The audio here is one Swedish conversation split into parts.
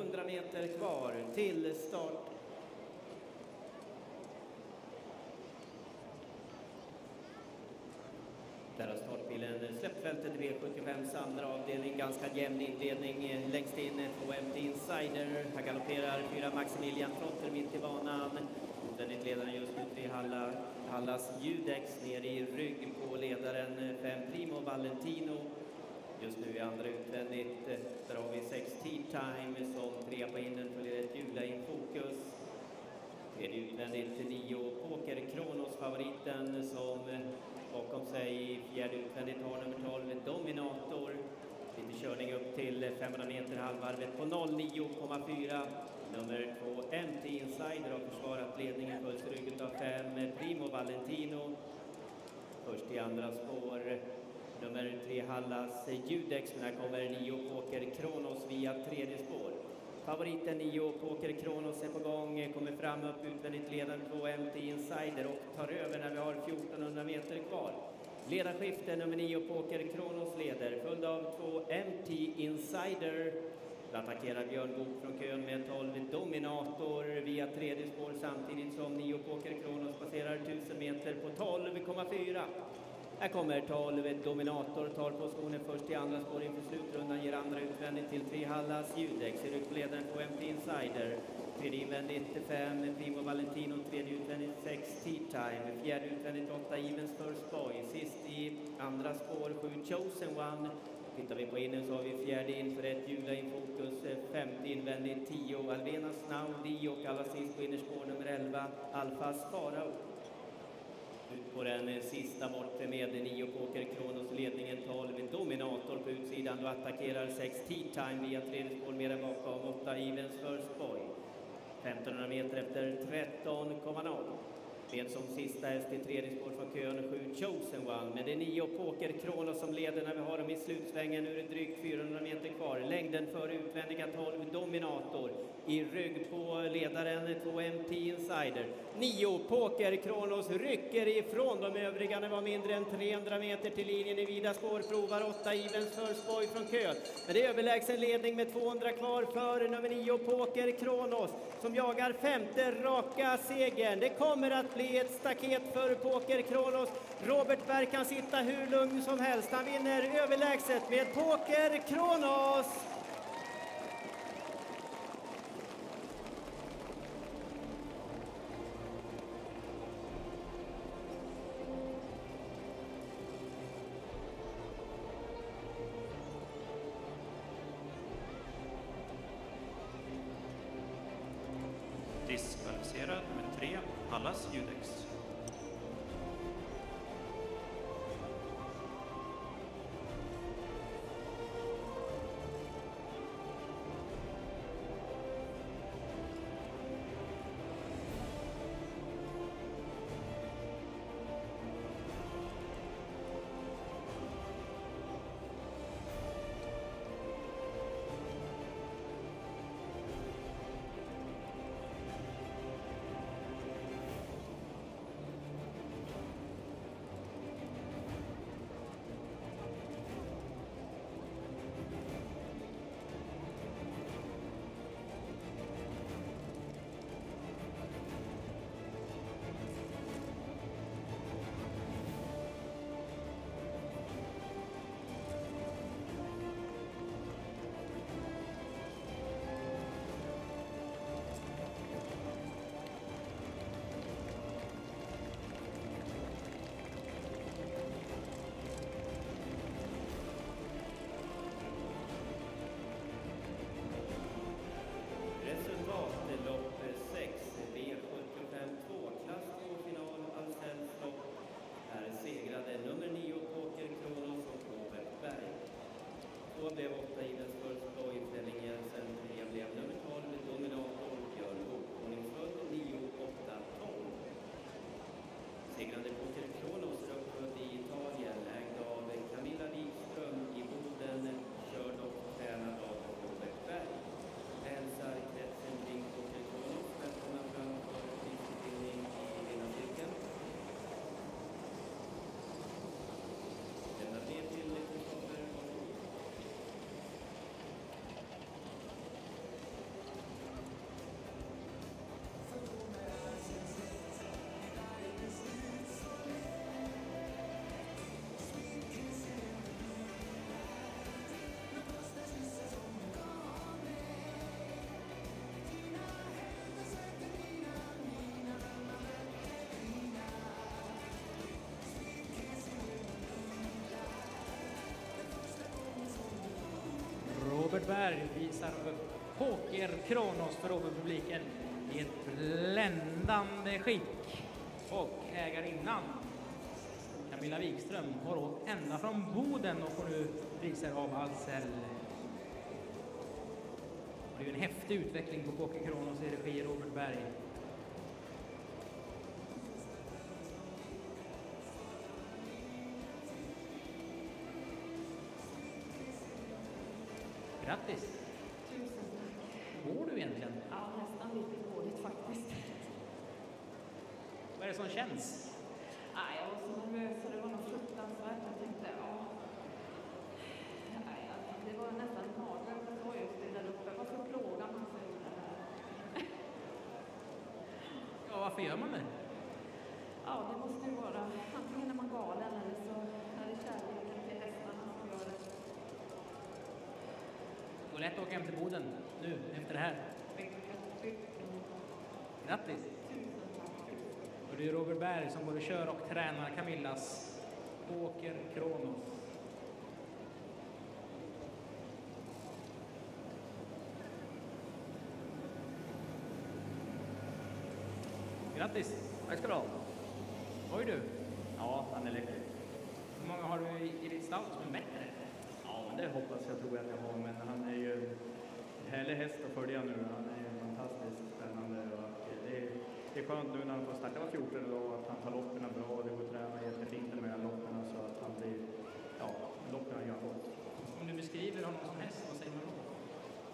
100 meter kvar till start. Där har startbilen släppt fältet i V75s andra avdelning. Ganska jämn inledning. Längst in två MT Insider. Här galopperar fyra Maximilian Trotter mitt i banan. Utvändigt ledaren just nu tre Halla, Hallas Judex ner i rygg på ledaren fem Primo Valentino. Just nu i andra utvändigt. Eh, där har vi 6 T-Time som trea på innen följer ett Jula in fokus. Tredje utvändigt 9 Poker Kronos favoriten som eh, bakom sig i fjärde utvändigt har nummer 12 Dominator. Lite körning upp till 500 meter halvvarvet på 09,4. Nummer 2, MT Insider har försvarat ledningen följs ryggen av 5. Primo Valentino. Först i andra spår nummer tre Hallas Judex, men här kommer nio Poker Kronos via tredje spår. Favoriten nio Poker Kronos är på gång, kommer fram upp utvändigt ledande 2 MT Insider och tar över när vi har 1400 meter kvar. Ledarskifte nummer nio Poker Kronos leder, följd av två MT Insider. Attackerar Björn Goop från kön med 12 Dominator via tredje spår samtidigt som nio Poker Kronos passerar 1000 meter på 12,4. Här kommer 12 Dominator, tar positionen först i andra spår inför slutrundan, ger andra utvändigt till tre Hallas Judex, ser ut på ledaren på MP Insider. Tredje invändigt 5 Primo Valentino, tredje utvändigt 6 T-Time, fjärde utvändigt 8 Evens First Boy, sist i andra spår 7 Chosen One. Tittar vi på innen så har vi fjärde in för ett Jula in fokus, femte invändigt 10 Alvena Snaudi och allra sist på innerspår nummer 11 Alfa Sparao. Ut på den eh, sista bortre med nio Poker Kronos ledningen 12 Dominator på utsidan. Då attackerar 6 Tea Time via tredje spår mera bakom 8 Evens First Boy. 1500 meter efter 13,0. Med som sista häst i tredje spår från kön 7 Chosen One. Men det är nio Poker Kronos som leder när vi har dem i slutsvängen. Nu är det drygt 400 meter kvar. Längden för utvändiga 12 Dominator. I rygg på ledaren 2 MT Insider. Nio Poker Kronos rycker ifrån de övriga. Det var mindre än 300 meter till linjen i vida spår. Provar 8 Evens First Boy från kön. Men det är överlägsen ledning med 200 kvar för nummer 9 Poker Kronos som jagar femte raka segern. Det kommer att bli ett staket för Poker Kronos. Robert Berg kan sitta hur lugn som helst. Han vinner överlägset med Poker Kronos. Tre, Hallas Berg visar upp Poker Kronos för Åbypubliken i ett bländande skick. Och ägarinnan Camilla Wikström har åkt ända från Boden och får nu priser av Ahlsell. Det är en häftig utveckling på Poker Kronos i regi Robert Berg. Grattis! Tusen tack. Hur mår du egentligen? Ja, nästan lite dåligt faktiskt. Vad är det som känns? Nej, jag var så nervös så det var något fruktansvärt. Jag tänkte, ja. Nej, alltså, det var nästan en mardröm att vara just det där uppe. Varför plågar man sig med det här? Ja, varför gör man det? Ja, det måste ju vara antingen är man galen eller så är det kärleken till hästarna som gör det. Det går lätt att åka hem till Boden nu efter det här. Grattis! Och det är Robert Berg som både kör och tränar Camillas Åker Kronos. Grattis! Tack ska du ha. Oj du! Ja, han är läcker. Hur många har du i, i ditt stall som är bättre? Det hoppas jag tror jag att jag har. Men han är ju en härlig häst att följa nu. Han är fantastiskt spännande. Och det, är, det är skönt nu när han får starta var 14 idag att han tar loppen bra. Det går att träna jättefint mellan loppen så att han blir... Ja, loppen gör gott. Om du beskriver honom som häst, vad säger man då?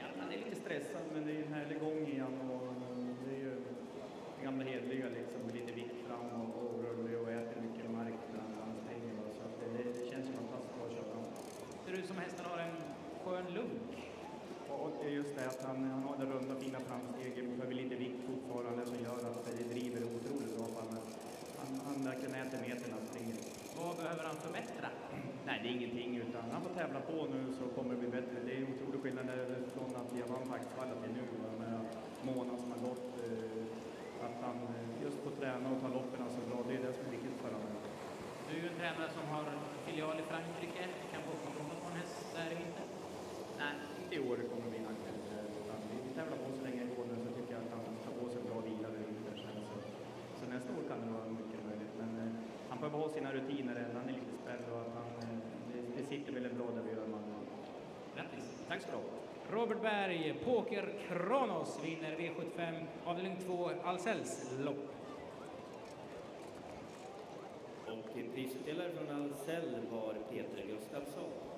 Ja, han är lite stressad men det är en härlig gång i honom. Och det är ju det gamla hederliga liksom. Med lite vikt fram och, och rullig och äter mycket mark bland hans hänger. Så att det, det, det känns fantastiskt bra att köra honom. Ser ut som hästen har en skön lunk. Och det är just det att han, han har det runda fina framsteget, behöver lite vikt fortfarande som gör att det driver otroligt bra honom. Han, han verkligen äter springer. Vad behöver han förbättra? Nej, det är ingenting utan han får tävla på nu så kommer det bli bättre. Det är en otrolig skillnad från att jag vann på Axevalla till nu. Med månaden som har gått. eh, Att han eh, just får träna och ta loppen så bra, det är det som är viktigt för honom. Du är ju en tränare som har filial i Frankrike. Kan få kontrollen på en häst där i vinter. Nej, inte i år kommer bli aktuellt. Vi tävlar på så länge det går nu så tycker jag att han tar på sig bra vila över vintern sen. Så, så nästa år kan det vara mycket möjligt. Men eh, han behöver ha sina rutiner än. Han är lite spänd och att han, eh, det, det sitter väldigt bra där vi gör man. Grattis! Tack ska du ha. Robert Berg, Poker Kronos, vinner V75 avdelning 2 Ahlsells lopp. Och prisutdelare från Ahlsell var Peter Gustafsson.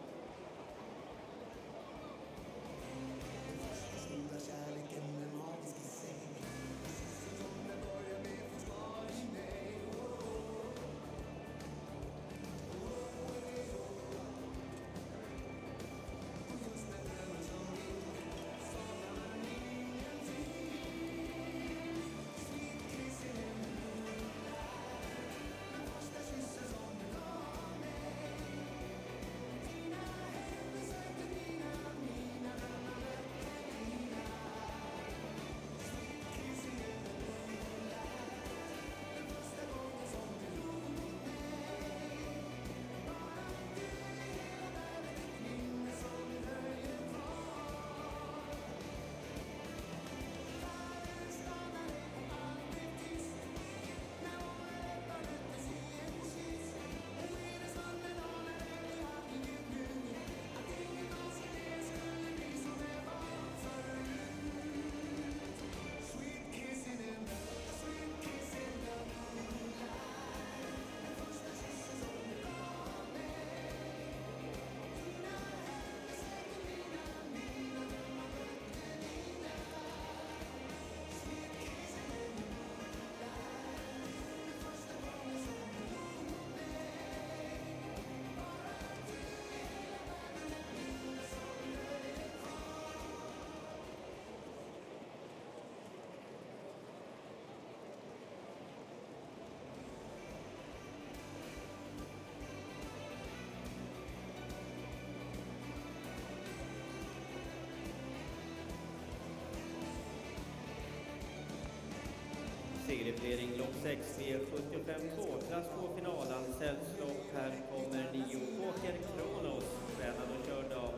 Segerreglering lopp 6 V75 2, klass 2 final, lopp. Här kommer nio Åker Kronos, tränad och körd av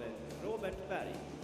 Robert Berg.